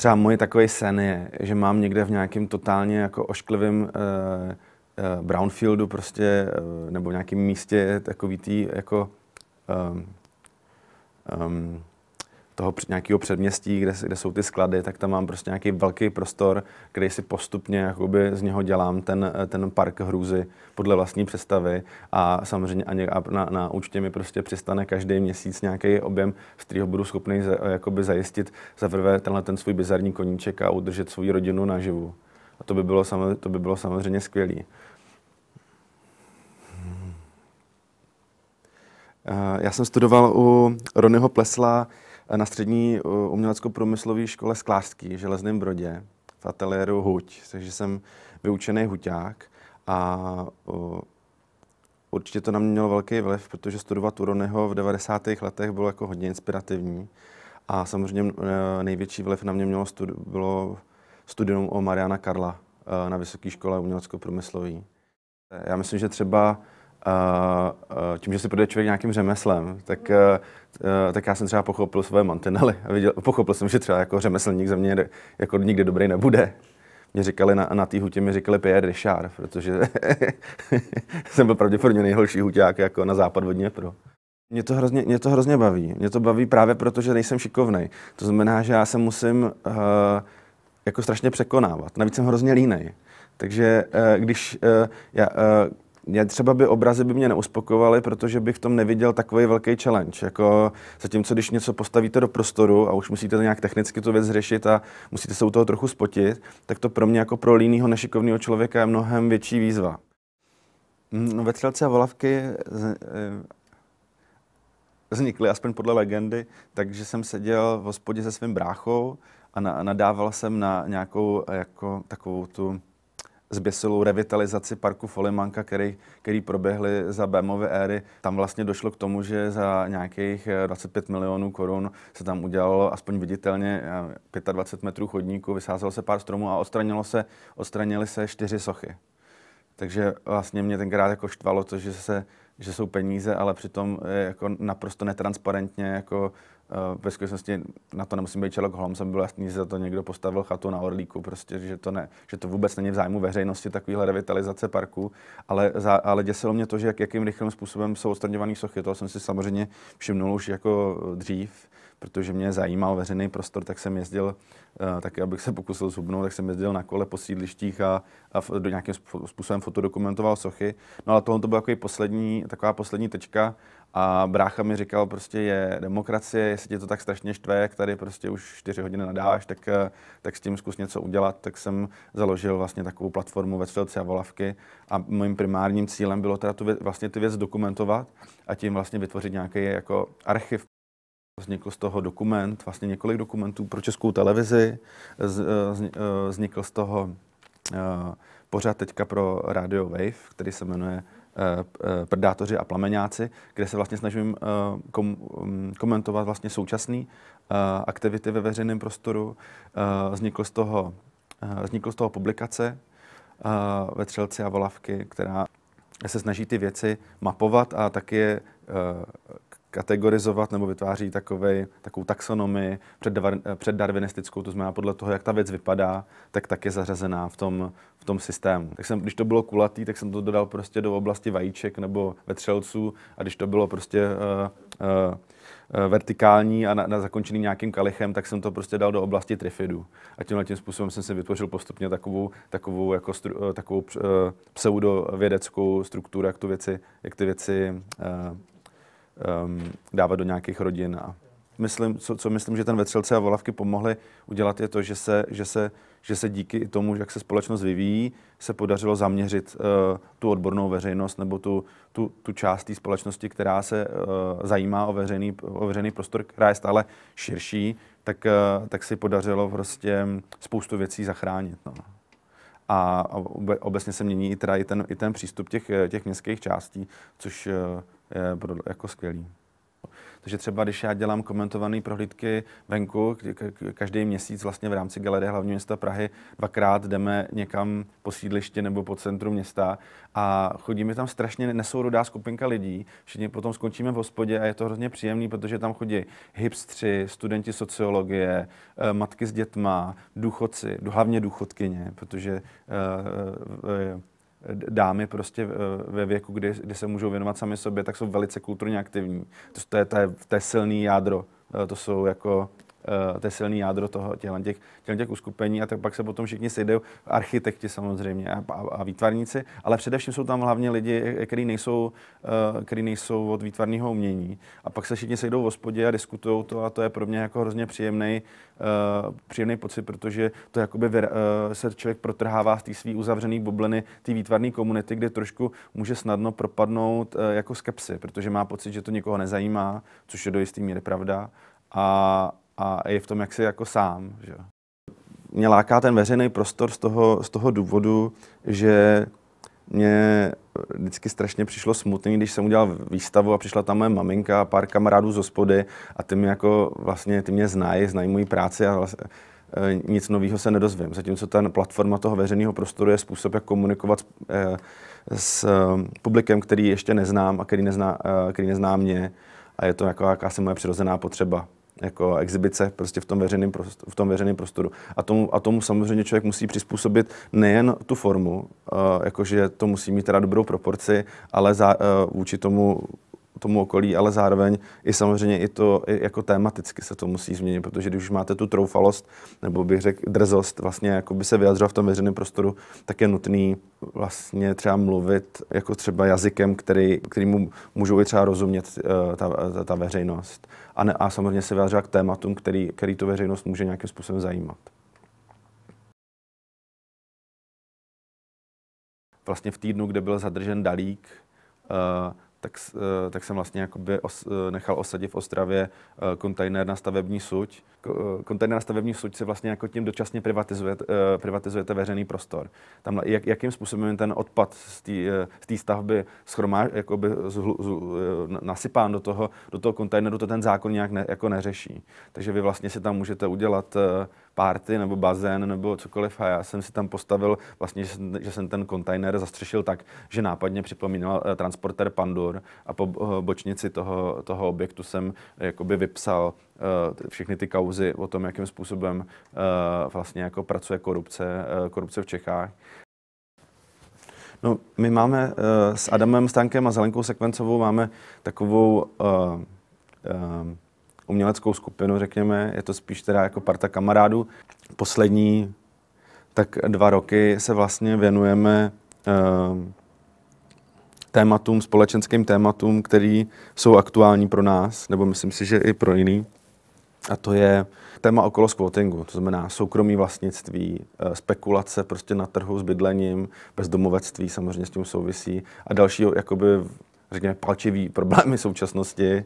třeba můj takový sen je, že mám někde v nějakém totálně jako ošklivém uh, uh, brownfieldu prostě, uh, nebo v nějakém místě takový tý jako um, um, toho nějakého předměstí, kde, kde jsou ty sklady, tak tam mám prostě nějaký velký prostor, kde si postupně jakoby z něho dělám ten, ten park hrůzy podle vlastní představy a samozřejmě a na, na účtě mi prostě přistane každý měsíc nějaký objem, z kterého budu schopný za, jakoby zajistit za prvé tenhle ten svůj bizarní koníček a udržet svou rodinu naživu. A to by bylo, to by bylo samozřejmě skvělé. Já jsem studoval u Ronyho Plesla na střední eh, umělecko-průmyslové škole Sklářský v Železném Brodě v ateliéru Huť, takže jsem vyučený huťák a uh, určitě to na mě mělo velký vliv, protože studovat u Ronyho v 90. letech bylo jako hodně inspirativní a samozřejmě největší vliv na mě mělo studi- bylo studium o Mariana Karla na Vysoké škole umělecko-průmyslové. Já myslím, že třeba tím, že si projde člověk nějakým řemeslem, tak, tak já jsem třeba pochopil své mantinely a viděl, pochopil jsem, že třeba jako řemeslník ze mě jako nikdy dobrý nebude. Mě říkali na, na té hutě, mi říkali Pierre Richard, protože jsem byl pravděpodobně nejhorší huťák jako na západ od Dněpru. Mě to, hrozně, mě to hrozně baví. Mě to baví právě proto, že nejsem šikovnej. To znamená, že já se musím uh, jako strašně překonávat. Navíc jsem hrozně línej. Takže uh, když uh, já, uh, mě třeba by obrazy by mě neuspokojovaly, protože bych v tom neviděl takový velký challenge. Jako zatímco, když něco postavíte do prostoru a už musíte to nějak technicky tu věc řešit a musíte se u toho trochu spotit, tak to pro mě jako pro línýho nešikovného člověka je mnohem větší výzva. Mm, no, vetřelci a volavky eh, vznikly, aspoň podle legendy, takže jsem seděl v hospodě se svým bráchou a nadával jsem na nějakou jako takovou tu zběsilou revitalizaci parku Folimanka, který, který proběhly za Bémovy éry. Tam vlastně došlo k tomu, že za nějakých 25 eh, milionů korun se tam udělalo aspoň viditelně 25 eh, metrů chodníku, vysázelo se pár stromů a odstranilo se, odstranili se čtyři sochy. Takže vlastně mě tenkrát jako štvalo to, že, se, že jsou peníze, ale přitom jako naprosto netransparentně jako Eh, ve skutečnosti na to nemusím být Sherlock Holmes, byl jasný, že za to někdo postavil chatu na Orlíku, prostě, že to, ne, že to vůbec není v zájmu veřejnosti takovýhle revitalizace parku, ale, za, ale děsilo mě to, že jak, jakým rychlým způsobem jsou odstraňované sochy, to jsem si samozřejmě všimnul už jako dřív, protože mě zajímal veřejný prostor, tak jsem jezdil, uh, taky abych se pokusil zhubnout, tak jsem jezdil na kole po sídlištích a, a do nějakým způsobem fotodokumentoval sochy. No ale tohle to byla poslední, taková poslední tečka a brácha mi říkal, prostě je demokracie, jestli tě to tak strašně štve, jak tady prostě už čtyři hodiny nadáváš, tak, eh, tak s tím zkus něco udělat. Tak jsem založil vlastně takovou platformu ve Střelci a Volavky a mým primárním cílem bylo teda tu vlastně ty věc dokumentovat a tím vlastně vytvořit nějaký jako archiv. Vznikl z toho dokument, vlastně několik dokumentů pro českou televizi, z, eh, z, eh, vznikl z toho pořád teďka pro Radio Wave, který se jmenuje Eh, eh, Predátoři a plameňáci, kde se vlastně snažím eh, kom, mm, komentovat vlastně současné aktivity ve veřejném prostoru. Vznikl z toho, vznikl z toho publikace ve Třelci a Volavky, která se snaží ty věci mapovat a taky je kategorizovat nebo vytváří takovej, takovou taxonomii před, darwinistickou, to znamená podle toho, jak ta věc vypadá, tak tak je zařazená v tom, v tom systému. Tak jsem, když to bylo kulatý, tak jsem to dodal prostě do oblasti vajíček nebo vetřelců a když to bylo prostě uh, uh, vertikální a na, na zakončený nějakým kalichem, tak jsem to prostě dal do oblasti trifidu. A tímhle tím způsobem jsem si vytvořil postupně takovou, takovou, jako stru, takovou uh, pseudovědeckou strukturu, jak, tu věci, jak ty věci uh, um, dávat do nějakých rodin. A myslím, co, co myslím, že ten vetřelce a volavky pomohly udělat, je to, že se, že se, že se díky tomu, jak se společnost vyvíjí, se podařilo zaměřit uh, tu odbornou veřejnost nebo tu, tu, tu část té společnosti, která se uh, zajímá o veřejný, o veřejný prostor, která je stále širší, tak, uh, tak si podařilo prostě spoustu věcí zachránit. No. A, obecně se mění i, teda i, ten, i ten přístup těch, těch městských částí, což je jako skvělý. Takže třeba, když já dělám komentované prohlídky venku, každý měsíc vlastně v rámci Galerie hlavního města Prahy dvakrát jdeme někam po sídliště nebo po centru města a chodí mi tam strašně nesourodá skupinka lidí. Všichni potom skončíme v hospodě a je to hrozně příjemný, protože tam chodí hipstři, studenti sociologie, eh, matky s dětma, důchodci, hlavně důchodkyně, protože uh, dámy prostě ve věku, kdy, kdy se můžou věnovat sami sobě, tak jsou velice kulturně aktivní. To, to, je, to, je, to je silný jádro. To jsou jako to je silný jádro toho, těchto těch, těch uskupení a tak pak se potom všichni sejdou, architekti samozřejmě a, a, a výtvarníci, ale především jsou tam hlavně lidi, kteří nejsou, který nejsou od výtvarného umění a pak se všichni sejdou v hospodě a diskutují to a to je pro mě jako hrozně příjemný, uh, příjemný pocit, protože to jakoby uh, se člověk protrhává z té své uzavřené bubliny, té výtvarné komunity, kde trošku může snadno propadnout jako skepsy, protože má pocit, že to nikoho nezajímá, což je do jisté míry pravda. A, a je v tom jaksi jako sám. Že? Mě láká ten veřejný prostor z toho, z toho důvodu, že mě vždycky strašně přišlo smutný, když jsem udělal výstavu a přišla tam moje maminka a pár kamarádů z hospody a ty mě jako vlastně, ty mě znají, znají moji práci a vlastně, e, nic nového se nedozvím. Zatímco ta platforma toho veřejného prostoru je způsob, jak komunikovat e, s e, publikem, který ještě neznám a který nezná, který nezná mě a je to jako jakási moje přirozená potřeba jako exibice prostě v tom veřejném prostoru, v tom prostoru. A tomu, a tomu samozřejmě člověk musí přizpůsobit nejen tu formu, uh, jakože to musí mít teda dobrou proporci, ale za, uh, vůči tomu tomu okolí, ale zároveň i samozřejmě i to i jako tematicky se to musí změnit, protože když už máte tu troufalost, nebo bych řekl drzost, vlastně jako by se vyjadřovat v tom veřejném prostoru, tak je nutný vlastně třeba mluvit jako třeba jazykem, který, kterýmu můžou i třeba rozumět uh, ta, ta, ta veřejnost. A, ne, a samozřejmě se vyjadřovat k tématům, který, který tu veřejnost může nějakým způsobem zajímat. Vlastně v týdnu, kde byl zadržen Dalík, uh, tak, eh, tak jsem vlastně jakoby os, eh, nechal osadit v Ostravě eh, kontejner na stavební suť. Kontejner na stavební suť se vlastně jako tím dočasně privatizuje, privatizujete veřejný prostor. Tam, jak, jakým způsobem ten odpad z té stavby schromá, jakoby zhlu, zhlu, nasypán do toho, do toho kontejneru, to ten zákon nějak ne, jako neřeší. Takže vy vlastně si tam můžete udělat party nebo bazén nebo cokoliv a já jsem si tam postavil vlastně, že jsem, že jsem ten kontejner zastřešil tak, že nápadně připomínal uh, transporter Pandur a po uh, bočnici toho, toho objektu jsem jakoby vypsal všechny ty kauzy o tom, jakým způsobem vlastně jako pracuje korupce, korupce v Čechách. No, my máme s Adamem Stankem a Zelenkou Sekvencovou máme takovou uměleckou skupinu, řekněme. Je to spíš teda jako parta kamarádů. Poslední tak dva roky se vlastně věnujeme uh, tématům, společenským tématům, které jsou aktuální pro nás, nebo myslím si, že i pro jiný. A to je téma okolo squattingu, to znamená soukromí vlastnictví, eh, spekulace prostě na trhu s bydlením, bezdomovectví samozřejmě s tím souvisí a další, jakoby, řekněme, palčivý problémy současnosti, eh,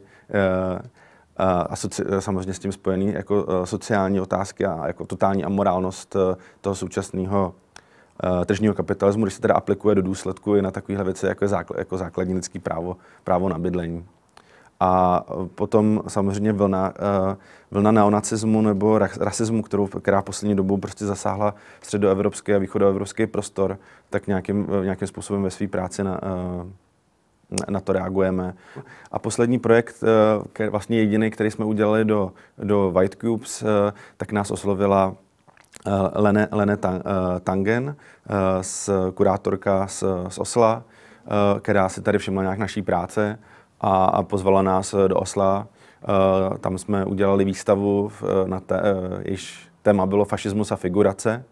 a soci, samozřejmě s tím spojený jako eh, sociální otázky a jako totální amorálnost eh, toho současného tržního kapitalismu, když se teda aplikuje do důsledku i na takovéhle věci, jako je jako základní lidský právo, právo na bydlení. A potom samozřejmě vlna, vlna neonacismu nebo rasismu, kterou, která v poslední dobou prostě zasáhla středoevropský a východoevropský prostor, tak nějakým, nějakým způsobem ve své práci na, na to reagujeme. A poslední projekt, eh, vlastně jediný, který jsme udělali do, do White Cubes, eh, tak nás oslovila eh, Lene, Lene Tangen, z kurátorka z, z Osla, která si tady všimla nějak naší práce a, a pozvala nás do Osla. Tam jsme udělali výstavu, na té, jejíž téma bylo fašismus a figurace.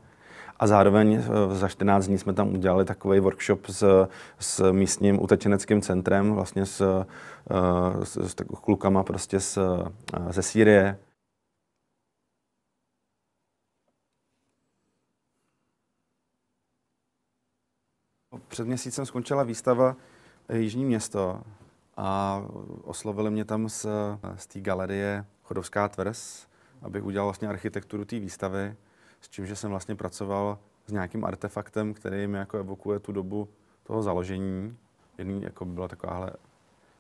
A zároveň eh, za 14 dní jsme tam udělali takový workshop s, s místním utečeneckým centrem, vlastně s, eh, s, s klukama prostě z, eh, ze Sýrie. Před měsícem skončila výstava Jižní město a oslovili mě tam z, z té galerie Chodovská tvrz, abych udělal vlastně architekturu té výstavy s čím, že jsem vlastně pracoval s nějakým artefaktem, který mi jako evokuje tu dobu toho založení. Jedný jako byla takováhle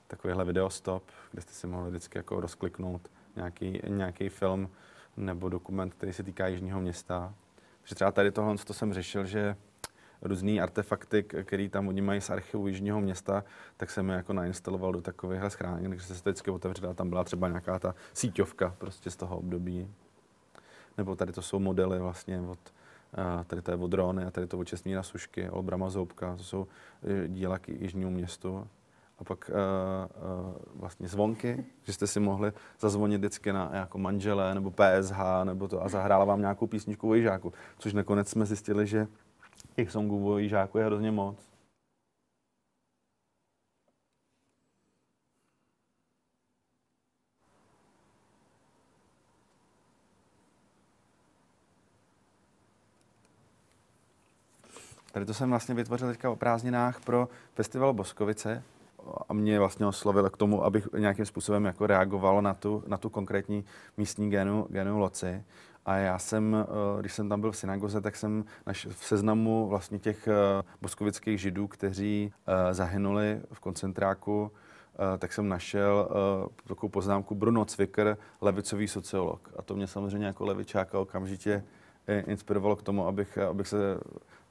takovýhle videostop, kde jste si mohli vždycky jako rozkliknout nějaký, nějaký film nebo dokument, který se týká Jižního města. Takže třeba tady tohle to jsem řešil, že různé artefakty, které tam oni mají z archivu Jižního města, tak jsem je jako nainstaloval do takovýchhle schránek, takže se vždycky otevřela, tam byla třeba nějaká ta síťovka prostě z toho období. Nebo tady to jsou modely vlastně od, tady to je od Rony a tady to od Česmíra Sušky, Olbrama Zoubka, to jsou e, díla k Jižnímu městu. A pak uh, uh, vlastně zvonky, že jste si mohli zazvonit vždycky na jako manžele nebo PSH nebo to a zahrála vám nějakou písničku o Jižáku. Což nakonec jsme zjistili, že těch songů o Jižáku je hrozně moc. Tady to jsem vlastně vytvořil teďka o prázdninách pro festival Boskovice a mě vlastně oslovil k tomu, abych nějakým způsobem jako reagoval na tu, na tu konkrétní místní genu, genu loci. A já jsem, eh, když jsem tam byl v synagoze, tak jsem v seznamu vlastně těch eh, boskovických židů, kteří eh, zahynuli v koncentráku, tak jsem našel takovou poznámku Bruno Cviker, levicový sociolog. A to mě samozřejmě jako levičáka okamžitě inspirovalo k tomu, abych, abych se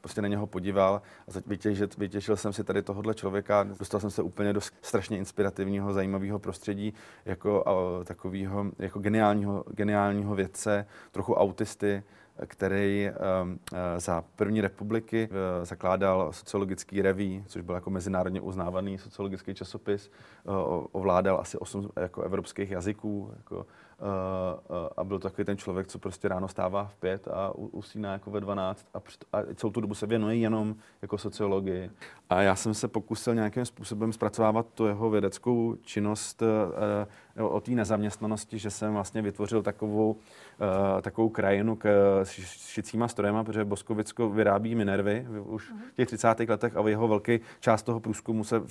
prostě na něho podíval a vytěžil, vytěžil jsem si tady tohohle člověka. Dostal jsem se úplně do strašně inspirativního, zajímavého prostředí, jako takového jako geniálního, geniálního vědce, trochu autisty, který um, za první republiky uh, zakládal sociologický reví, což byl jako mezinárodně uznávaný sociologický časopis, uh, ovládal asi osm jako evropských jazyků, jako a byl takový ten člověk, co prostě ráno stává v pět a usíná jako ve 12 a, a celou tu dobu se věnuje jenom jako sociologii. A já jsem se pokusil nějakým způsobem zpracovávat tu jeho vědeckou činnost uh, o té nezaměstnanosti, že jsem vlastně vytvořil takovou, takovou krajinu k šicíma strojema, protože Boskovicko vyrábí minervy už v těch 30. letech a jeho velký část toho průzkumu se,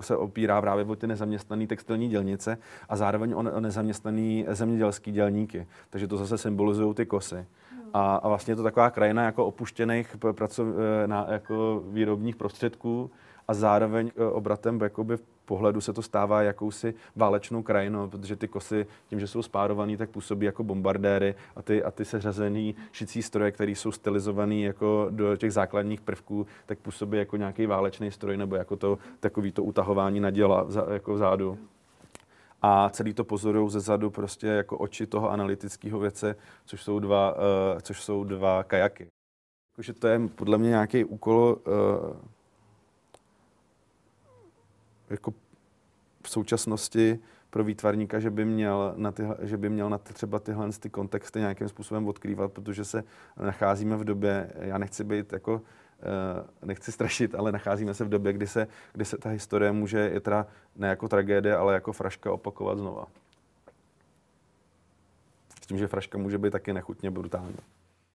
se opírá právě o ty nezaměstnané textilní dělnice a zároveň o, nezaměstnaný zemědělský dělníky. Takže to zase symbolizují ty kosy. A, a vlastně je to taková krajina jako opuštěných pracov, e, na, jako výrobních prostředků a zároveň e, obratem jakoby v pohledu se to stává jakousi válečnou krajinou, protože ty kosy tím, že jsou spárované, tak působí jako bombardéry a ty, a ty seřazený šicí stroje, které jsou stylizované jako do těch základních prvků, tak působí jako nějaký válečný stroj nebo jako to, takový to utahování na děla jako vzadu a celý to pozorují ze zadu prostě jako oči toho analytického věce, což jsou dva, uh, což jsou dva kajaky. Jakože to je podle mě nějaký úkol uh, jako v současnosti pro výtvarníka, že by měl na, tyhle, že by měl na ty, třeba tyhle ty kontexty nějakým způsobem odkrývat, protože se nacházíme v době, já nechci být jako nechci strašit, ale nacházíme se v době, kdy se, kdy se ta historie může, je teda ne jako tragédie, ale jako fraška opakovat znova. S tím, že fraška může být taky nechutně brutální.